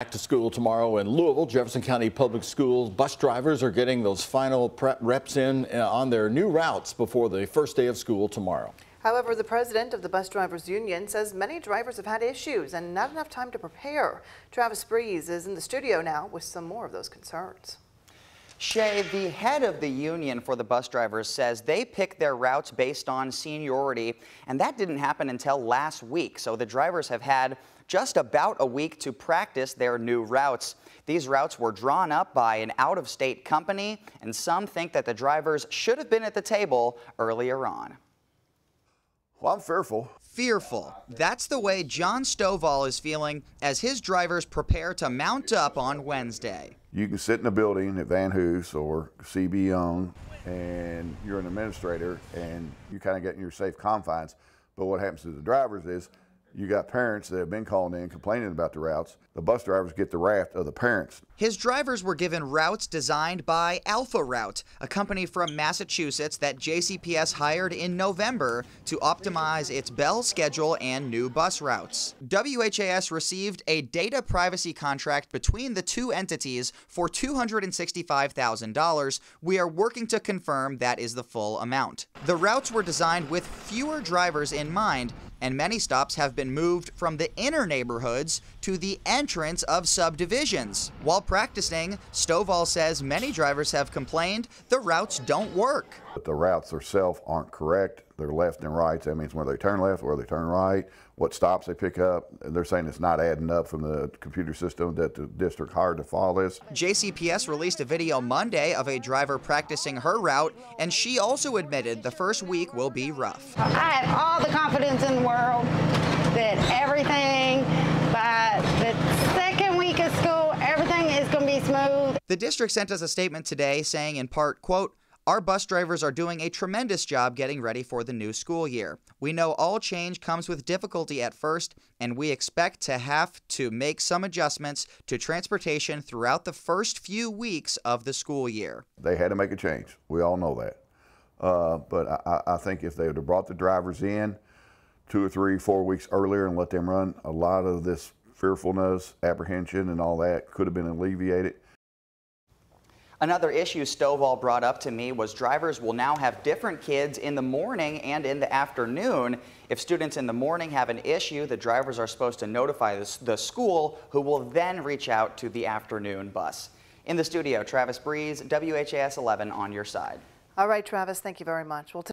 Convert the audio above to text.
Back to school tomorrow in Louisville, Jefferson County Public Schools. Bus drivers are getting those final prep reps in uh, on their new routes before the first day of school tomorrow. However, the president of the Bus Drivers Union says many drivers have had issues and not enough time to prepare. Travis Breeze is in the studio now with some more of those concerns. Shay, the head of the union for the bus drivers, says they pick their routes based on seniority, and that didn't happen until last week. So the drivers have had just about a week to practice their new routes. These routes were drawn up by an out-of-state company, and some think that the drivers should have been at the table earlier on. Well, I'm fearful. Fearful. That's the way John Stovall is feeling as his drivers prepare to mount up on Wednesday. You can sit in a building at VanHoose or CB Young, and you're an administrator, and you kind of get in your safe confines. But what happens to the drivers is you got parents that have been calling in complaining about the routes. The bus drivers get the raft of the parents. His drivers were given routes designed by AlphaRoute, a company from Massachusetts that JCPS hired in November to optimize its Bell schedule and new bus routes. WHAS received a data privacy contract between the two entities for $265,000. We are working to confirm that is the full amount. The routes were designed with fewer drivers in mind and many stops have been moved from the inner neighborhoods to the entrance of subdivisions. While practicing, Stovall says many drivers have complained the routes don't work. But the routes themselves aren't correct. They're left and right. That means where they turn left, where they turn right, what stops they pick up. And they're saying it's not adding up from the computer system that the district hired to follow this. JCPS released a video Monday of a driver practicing her route, and she also admitted the first week will be rough. I have all the confidence in the world that everything by the second week of school, everything is going to be smooth. The district sent us a statement today saying in part, quote, our bus drivers are doing a tremendous job getting ready for the new school year. We know all change comes with difficulty at first, and we expect to have to make some adjustments to transportation throughout the first few weeks of the school year. They had to make a change. We all know that. Uh, but I, I think if they would have brought the drivers in two or three, four weeks earlier and let them run, a lot of this fearfulness, apprehension, and all that could have been alleviated. Another issue Stovall brought up to me was drivers will now have different kids in the morning and in the afternoon. If students in the morning have an issue, the drivers are supposed to notify the school, who will then reach out to the afternoon bus. In the studio, Travis Breeze, WHAS 11 on your side. All right, Travis, thank you very much. We'll